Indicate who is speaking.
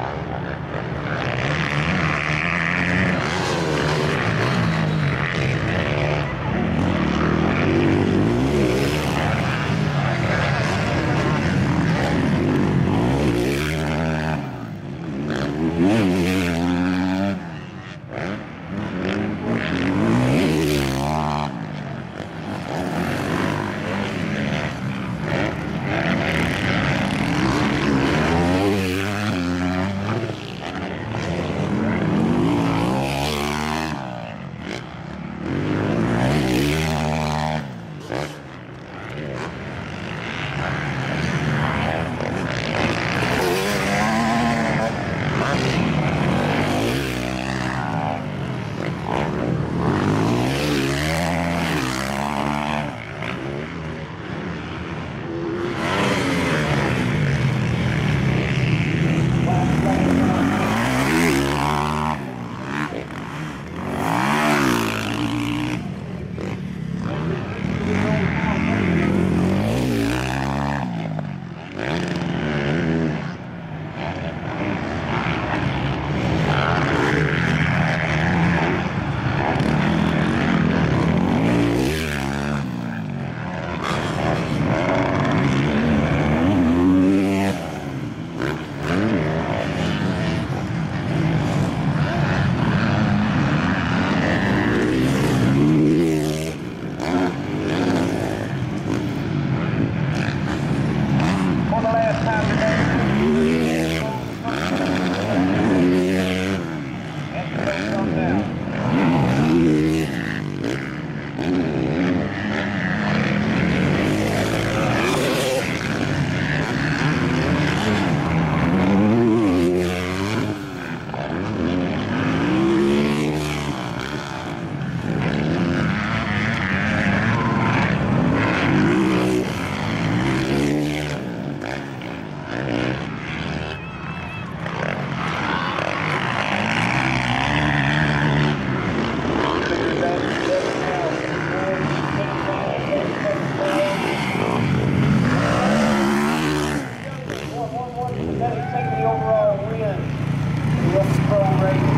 Speaker 1: やった。right.